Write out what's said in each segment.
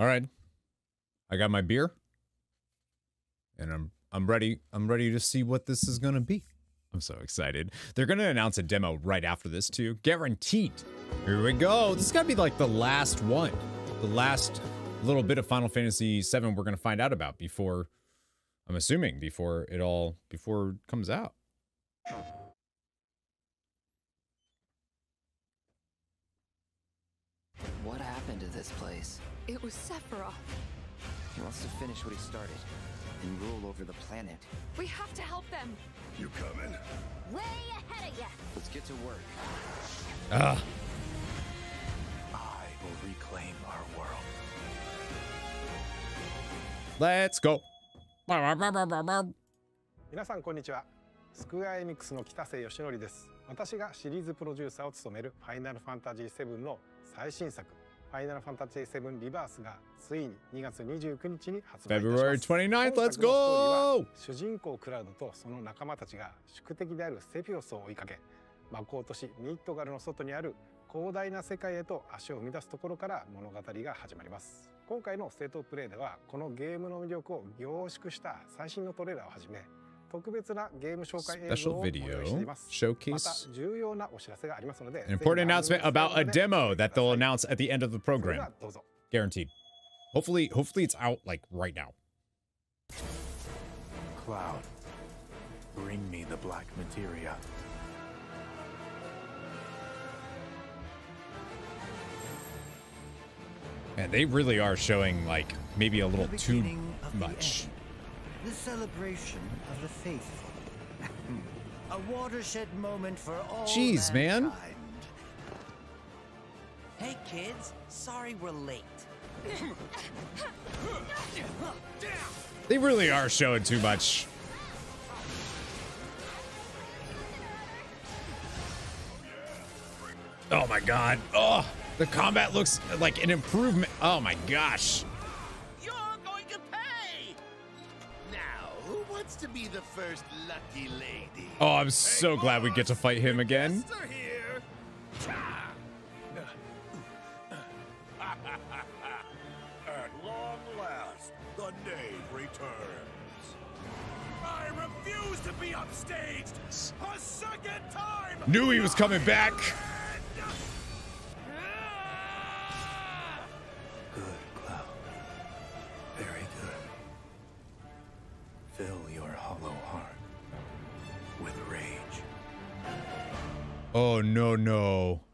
All right. I got my beer. And I'm I'm ready. I'm ready to see what this is going to be. I'm so excited. They're going to announce a demo right after this too. Guaranteed. Here we go. This is going to be like the last one. The last little bit of Final Fantasy 7 we're going to find out about before I'm assuming before it all before it comes out. What happened this place? It was Sephiroth. He wants to finish what he started and rule over the planet. We have to help them. You coming? Way ahead of you. Let's get to work. Ah. I will reclaim our world. Let's go. 皆さんこんにちはスクエアエニックスの北瀬義則です私がシリーズプロデューサーを務めるファイナルファンタジー7の最新作ファイナルファンタジー7リバースがついに2月29日に発売いたします February 29th, 本 let's go! 主人公クラウドとその仲間たちが宿敵であるセフィオスを追いかけ魔法都市ミッドガルの外にある広大な世界へと足を踏み出すところから物語が始まります今回のステートプレイではこのゲームの魅力を凝縮した最新のトレーラーをはじめ special video showcase an important announcement about a demo that they'll announce at the end of the program. Guaranteed. Hopefully, hopefully it's out like right now. Cloud, bring me the black materia. And they really are showing like maybe a little too much. The celebration of the faithful. A watershed moment for all Jeez, man. Hey kids, sorry we're late. They really are showing too much. Oh my god. Oh, the combat looks like an improvement. Oh my gosh. To be the first lucky lady? Oh, I'm so glad we get to fight him again. At long last, the knave returns. I refuse to be upstaged a second time! Knew he was coming back. Oh no no.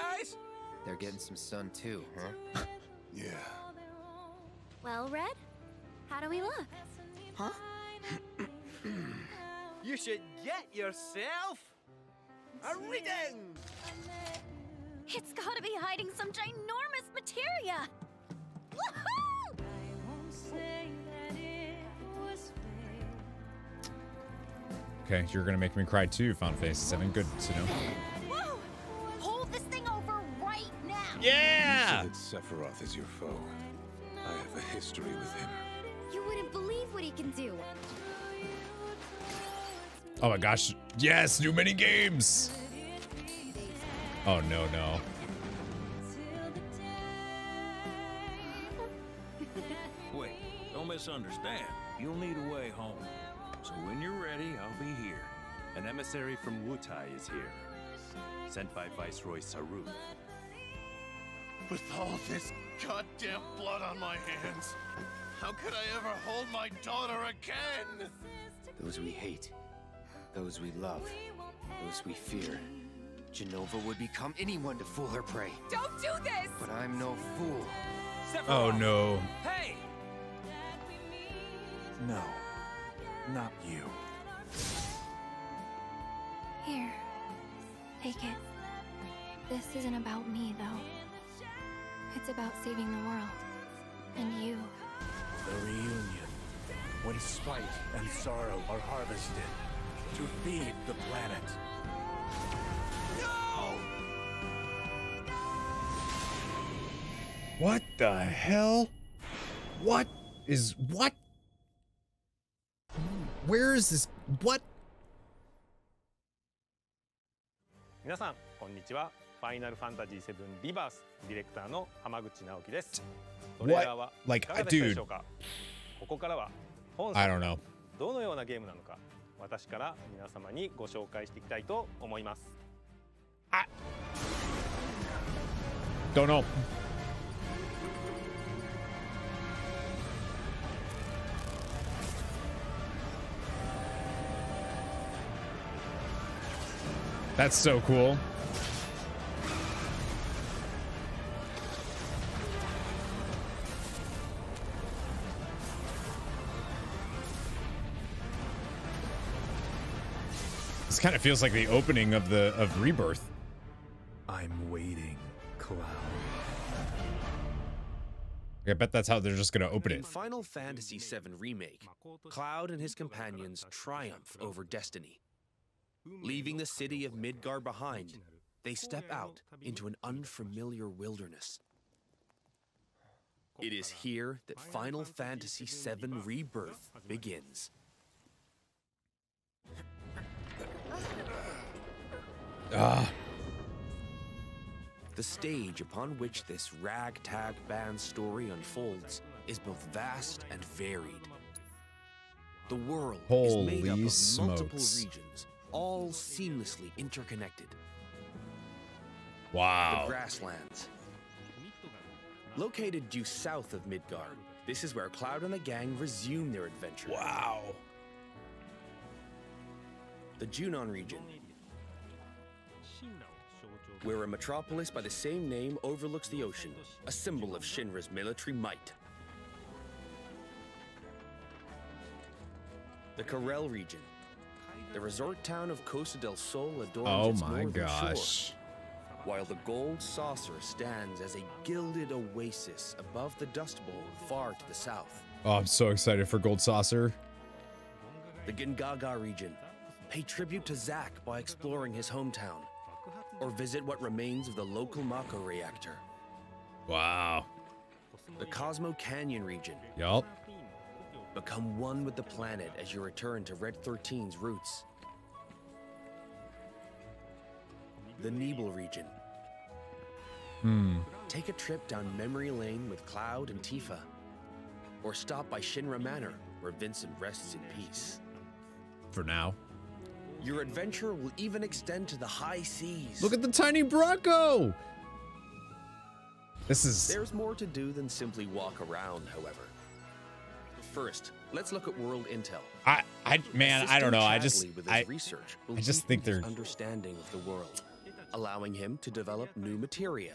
Guys! They're getting some sun too, huh? Yeah. Well, Red? How do we look? Huh? You should get yourself a reading! It's gotta be hiding some ginormous materia! Woohoo! Okay, you're gonna make me cry too, Final Fantasy 7. Good to know. Yeah! You said Sephiroth is your foe. I have a history with him. You wouldn't believe what he can do. Oh my gosh. Yes, new mini games. Oh no, no. Wait, don't misunderstand. You'll need a way home. So when you're ready, I'll be here. An emissary from Wutai is here. Sent by Viceroy Saruth. With all this goddamn blood on my hands, how could I ever hold my daughter again? Those we hate, those we love, those we fear. Genova would become anyone to fool her prey. Don't do this! But I'm no fool. Oh no. Hey! No, not you. Here. Take it. This isn't about me, though. It's about saving the world. And you. The reunion. When spite and sorrow are harvested to feed the planet. What the hell? What is what? Where is this? What? 皆さんこんにちは ファイナルファンタジー7リバースディレクターの浜口直樹ですトレーラーは Like, いかがでしたで.しょうか？ここからは本作 know. どのようなゲームなのか私から皆様にご紹介していきたいと思います Don't know. That's so cool. Kind of feels like the opening of the of Rebirth. I'm waiting, Cloud. I bet that's how they're just gonna open In it. Final Fantasy VII Remake, Cloud and his companions triumph over destiny. Leaving the city of Midgar behind, they step out into an unfamiliar wilderness. It is here that Final Fantasy VII Rebirth begins. Ah. The stage upon which this ragtag band story unfolds is both vast and varied. The world is made up Holy of multiple regions, all seamlessly interconnected. Wow. The grasslands. Located due south of Midgar, this is where Cloud and the gang resume their adventure. Wow. The Junon region, where a metropolis by the same name overlooks the ocean, a symbol of Shinra's military might. The Corel region, the resort town of Costa del Sol adorns Oh its my gosh. shore, while the gold saucer stands as a gilded oasis above the Dust Bowl far to the south. Oh, I'm so excited for Gold Saucer. The Gongaga region. Pay tribute to Zack by exploring his hometown, or visit what remains of the local Mako reactor. Wow. The Cosmo Canyon region. Yup. Become one with the planet as you return to Red 13's roots. The Nibel region. Hmm. Take a trip down memory lane with Cloud and Tifa. Or stop by Shinra Manor, where Vincent rests in peace. For now. Your adventure will even extend to the high seas. Look at the tiny Bronco. This is There's more to do than simply walk around, however. First, let's look at world intel. I I man, I don't know. I just I research I just think they're understanding of the world, allowing him to develop new materia.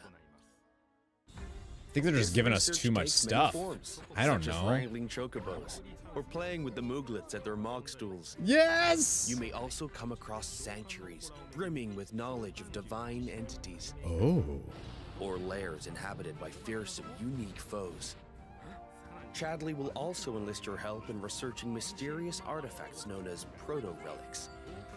I think they're just This giving us too much stuff. forms, I don't know. wrangling chocobos or playing with the mooglets at their mog stools. Yes! You may also come across sanctuaries brimming with knowledge of divine entities Oh. or lairs inhabited by fearsome, unique foes. Chadley will also enlist your help in researching mysterious artifacts known as proto-relics.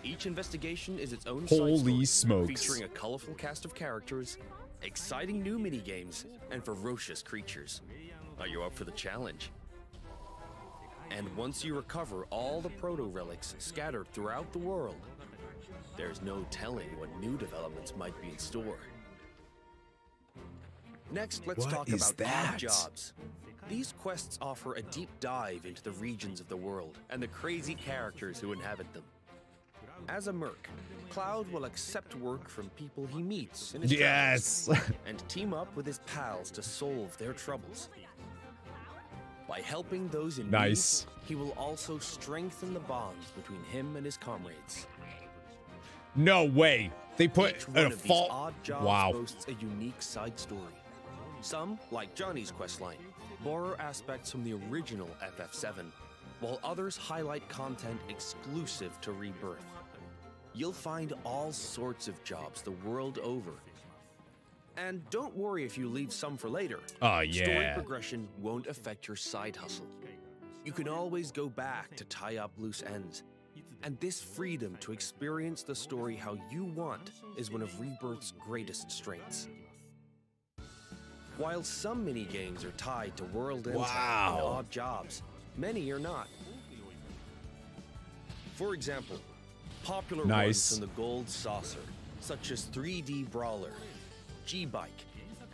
Each investigation is its own Holy smokes. featuring a colorful cast of characters, exciting new minigames, and ferocious creatures. Are you up for the challenge? And once you recover all the proto-relics scattered throughout the world, there's no telling what new developments might be in store. Next, let's What talk about that? odd jobs. These quests offer a deep dive into the regions of the world and the crazy characters who inhabit them. As a merc, Cloud will accept work from people he meets in his Yes. and team up with his pals to solve their troubles. By helping those in Nice. need, he will also strengthen the bonds between him and his comrades. No way. They put Each a one of these fault. odd jobs Wow. boasts a unique side story. Some, like Johnny's questline, borrow aspects from the original FF7, while others highlight content exclusive to Rebirth. You'll find all sorts of jobs the world over. And don't worry if you leave some for later. Oh, Story yeah. progression won't affect your side hustle. You can always go back to tie up loose ends. And this freedom to experience the story how you want is one of Rebirth's greatest strengths. While some minigames are tied to world intel and odd jobs, many are not. For example, popular Nice. ones from the Gold Saucer, such as 3D Brawler, G-Bike,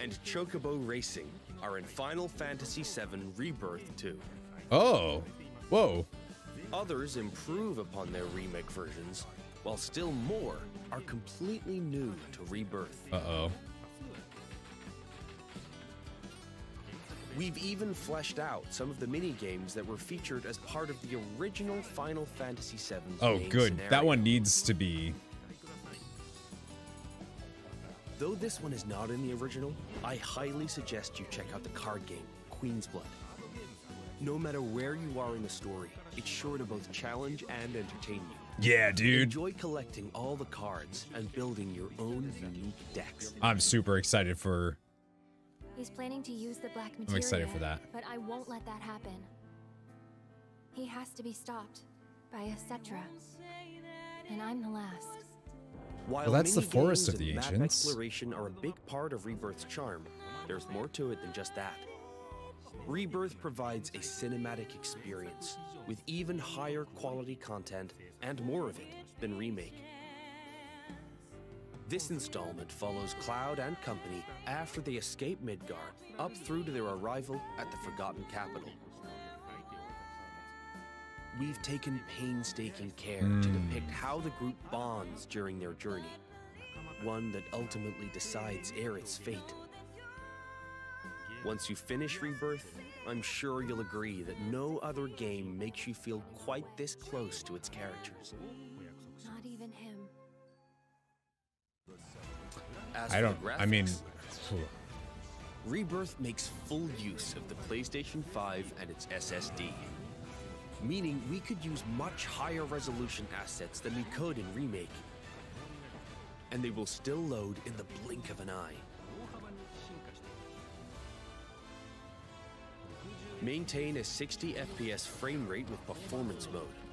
and Chocobo Racing, are in Final Fantasy VII Rebirth too. Oh. Whoa. Others improve upon their remake versions, while still more are completely new to Rebirth. Uh-oh. We've even fleshed out some of the mini-games that were featured as part of the original Final Fantasy VII. Oh, good. That one needs to be. Though this one is not in the original, I highly suggest you check out the card game, Queen's Blood. No matter where you are in the story, it's sure to both challenge and entertain you. Yeah, dude. Enjoy collecting all the cards and building your own unique decks. I'm super excited for. He's planning to use the black materia. I'm excited for that. But I won't let that happen. He has to be stopped by a Cetra. And I'm the last. While Well, that's the Forest of the and map Ancients. exploration are a big part of Rebirth's charm, there's more to it than just that. Rebirth provides a cinematic experience with even higher quality content and more of it than Remake. This installment follows Cloud and company after they escape Midgar up through to their arrival at the Forgotten Capital. We've taken painstaking care to Hmm. depict how the group bonds during their journey, one that ultimately decides Aerith's fate. Once you finish Rebirth, I'm sure you'll agree that no other game makes you feel quite this close to its characters. I don't. I mean. Rebirth makes full use of the PlayStation 5 and its SSD, meaning we could use much higher resolution assets than we could in Remake. And they will still load in the blink of an eye. Maintain a 60 FPS frame rate with performance mode.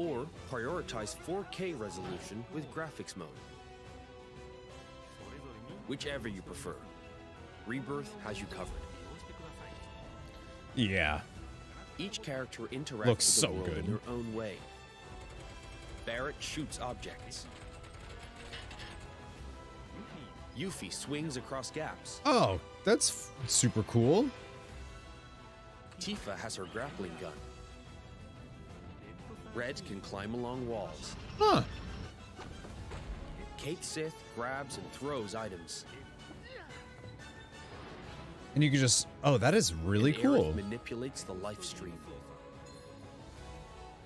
Or prioritize 4K resolution with graphics mode. Whichever you prefer. Rebirth has you covered. Yeah. Each character interacts Looks with so the world good. in their own way. Barret shoots objects. Yuffie swings across gaps. Oh, that's f- super cool. Tifa has her grappling gun. Red can climb along walls. Huh. Cait Sith grabs and throws items. And you can just. Oh, that is really and cool. Aerith manipulates the life stream.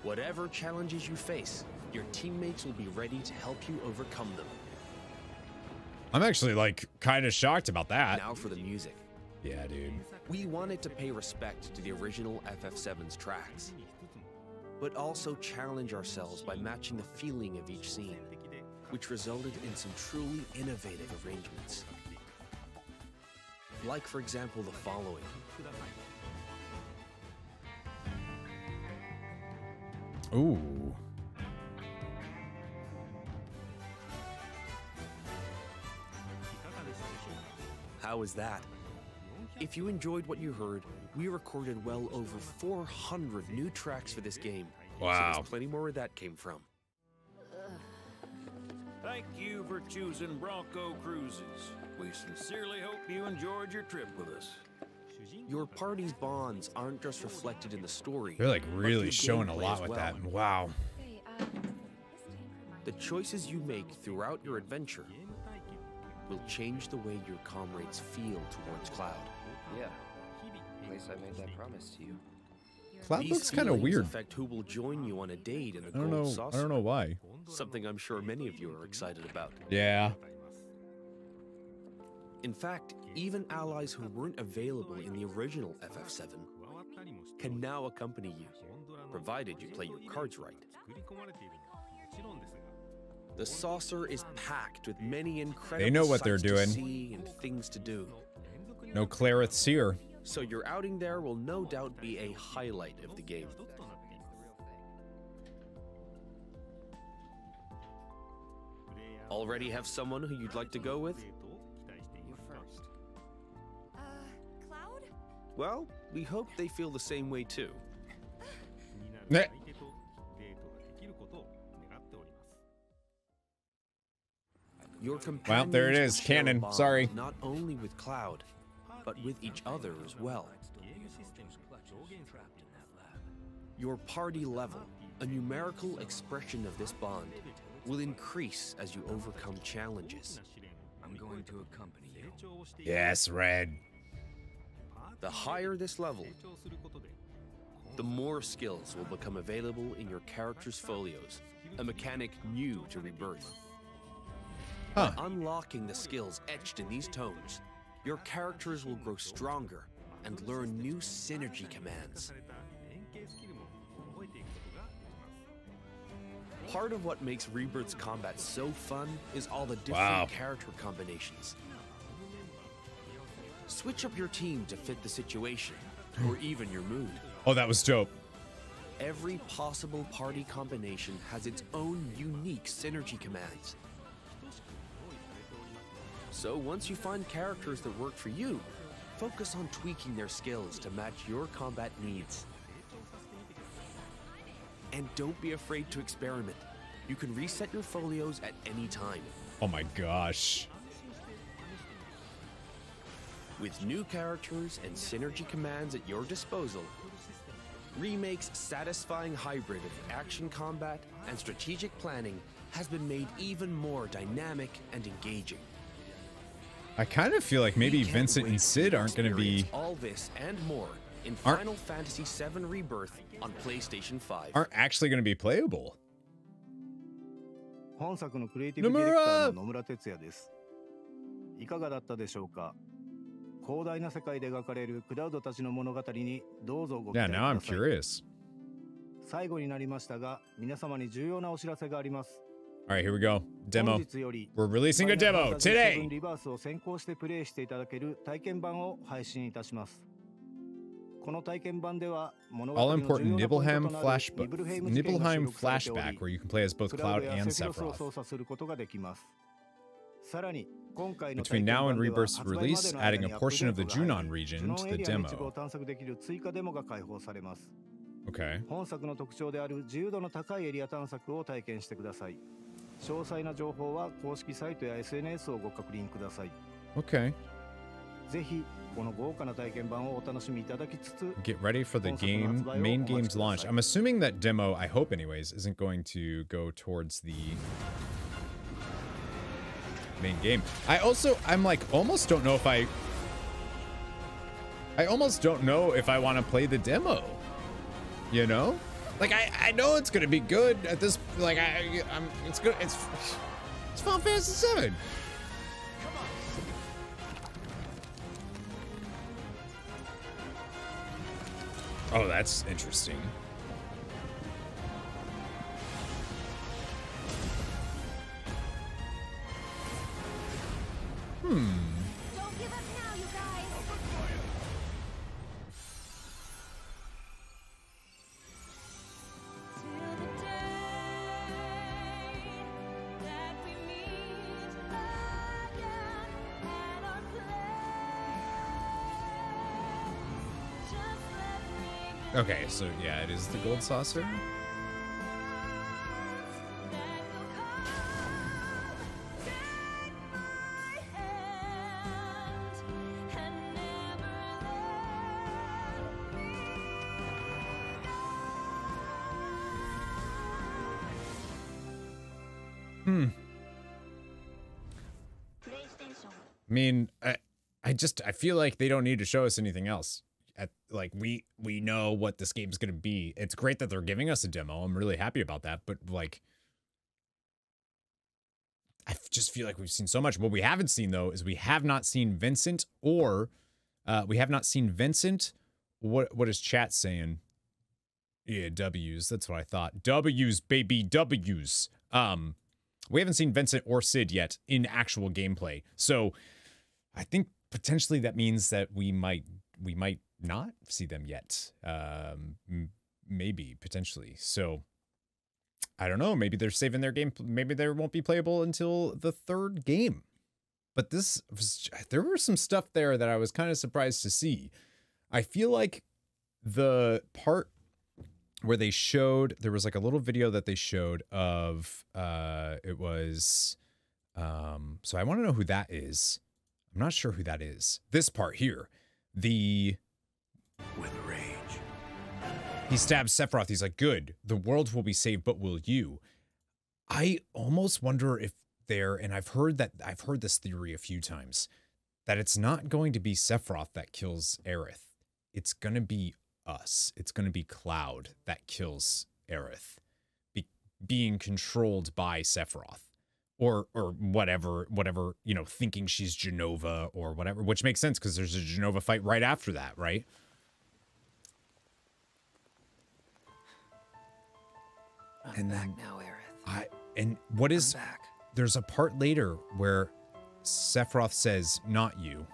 Whatever challenges you face, your teammates will be ready to help you overcome them. I'm actually like kind of shocked about that. Now for the music. Yeah, dude. We wanted to pay respect to the original FF7's tracks, but also challenge ourselves by matching the feeling of each scene, which resulted in some truly innovative arrangements. Like, for example, the following. Ooh. How was that? If you enjoyed what you heard, we recorded well over 400 new tracks for this game. So Wow. there's plenty more where that came from. Thank you for choosing Bronco Cruises. We sincerely hope you enjoyed your trip with us. Your party's bonds aren't just reflected in the story. They're like really through showing a lot with well. that. Wow. The choices you make throughout your adventure will change the way your comrades feel towards Cloud. Yeah. At least I made that promise to you. Cloud These looks kind of feelings weird. affect who will join you on a date in the I don't know. Saucer. I don't know why. Something I'm sure many of you are excited about. Yeah. In fact, even allies who weren't available in the original FF7 can now accompany you, provided you play your cards right. The saucer is packed with many incredible they know what they're sights doing. To see and things to do. No Clerith's here. So your outing there will no doubt be a highlight of the game. Already have someone who you'd like to go with? You first. Uh, Cloud? Well, we hope they feel the same way too. Your Well, there it is, companions is, will share a canon. Sorry. Not only with Cloud, but with each other as well. Your party level, a numerical expression of this bond, will increase as you overcome challenges. I'm going to accompany you. Yes, Red. The higher this level, the more skills will become available in your character's folios, a mechanic new to Rebirth. Huh. By unlocking the skills etched in these tones, your characters will grow stronger and learn new synergy commands. Part of what makes Rebirth's combat so fun is all the different Wow. character combinations. Switch up your team to fit the situation, or even your mood. Oh, that was dope. Every possible party combination has its own unique synergy commands. So once you find characters that work for you, focus on tweaking their skills to match your combat needs. And don't be afraid to experiment. You can reset your folios at any time. Oh my gosh. With new characters and synergy commands at your disposal, Remake's satisfying hybrid of action combat and strategic planning has been made even more dynamic and engaging. I kind of feel like maybe Vincent and Cid aren't going to be all this and more in Final Fantasy VII Rebirth on PlayStation 5. Aren't actually going to be playable. Nomura! Yeah, now I'm curious. 最後になりましたが、皆様に重要なお知らせがあります。all right, here we go. Demo. We're releasing a demo today. All-important Nibelheim, flash Nibelheim Flashback, where you can play as both Cloud and Sephiroth. Between now and Rebirth's release, adding a portion of the Junon region to the demo. Okay. 本作の特徴である自由度の高いエリア探索を体験してください。詳細な情報は公式サイトや SNS をご確認ください。 Okay. ぜひこの豪華な体験版をお楽しみいただきつつ、 Get ready for the 本作の game 発売を main お待ち game's くだ launch. さい I'm assuming that demo, I hope anyways, isn't going to go towards the main game. I also I'm like almost don't know if I I almost don't know if I want to play the demo. You know? Like I I know it's to be good at this like I I'm it's good it's it's Final Fantasy 7. Oh, that's interesting. Okay, so yeah, it is the gold saucer. Hmm. I mean, I, I just I feel like they don't need to show us anything else. Like we we know what this game's gonna be. It's great that they're giving us a demo. I'm really happy about that. But like, I just feel like we've seen so much. What we haven't seen though is we have not seen Vincent or uh, we have not seen Vincent what what is chat saying? Yeah, W's. That's what I thought. W's, baby, W's. Um, we haven't seen Vincent or Cid yet in actual gameplay, so I think potentially that means that we might we might not see them yet. Um, maybe potentially. So I don't know. Maybe they're saving their game. Maybe they won't be playable until the third game. But this was, there was some stuff there that I was kind of surprised to see. I feel like the part where they showed there was like a little video that they showed of uh it was um so I want to know who that is. I'm not sure who that is. This part here. The with rage. He stabs Sephiroth. He's like, "Good. The world will be saved, but will you?" I almost wonder if there and I've heard that I've heard this theory a few times that it's not going to be Sephiroth that kills Aerith. It's going to be us. It's going to be Cloud that kills Aerith, be, being controlled by Sephiroth, or or whatever, whatever you know, thinking she's Genova or whatever, which makes sense because there's a Genova fight right after that, right? I'm and back then now, Aerith. I and what is there's a part later where Sephiroth says, "Not you."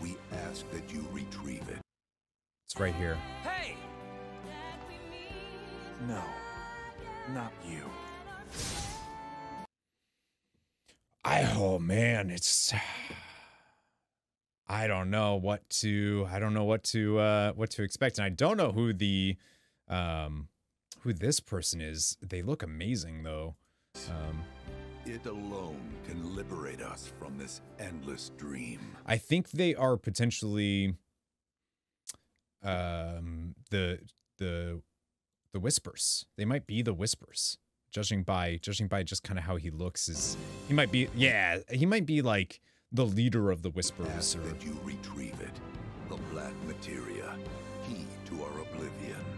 We ask that you retrieve it. It's right here. Hey! No, not you. I oh man, it's I don't know what to I don't know what to uh what to expect and I don't know who the um who this person is. They look amazing though. Um It alone can liberate us from this endless dream. I think they are potentially um the the the whispers. They might be the whispers. Judging by judging by just kind of how he looks is he might be yeah, he might be like the leader of the whispers Ask or that you retrieve it. The black materia, key to our oblivion.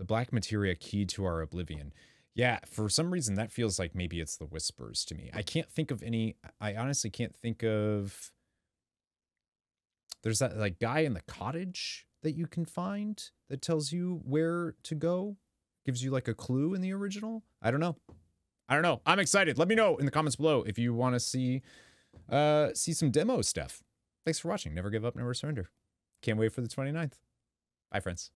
The black materia key to our oblivion. Yeah, for some reason that feels like maybe it's the whispers to me. I can't think of any I honestly can't think of there's that like guy in the cottage that you can find that tells you where to go, gives you like a clue in the original. I don't know. I don't know. I'm excited. Let me know in the comments below if you want to see uh see some demo stuff. Thanks for watching. Never give up, never surrender. Can't wait for the 29th. Bye friends.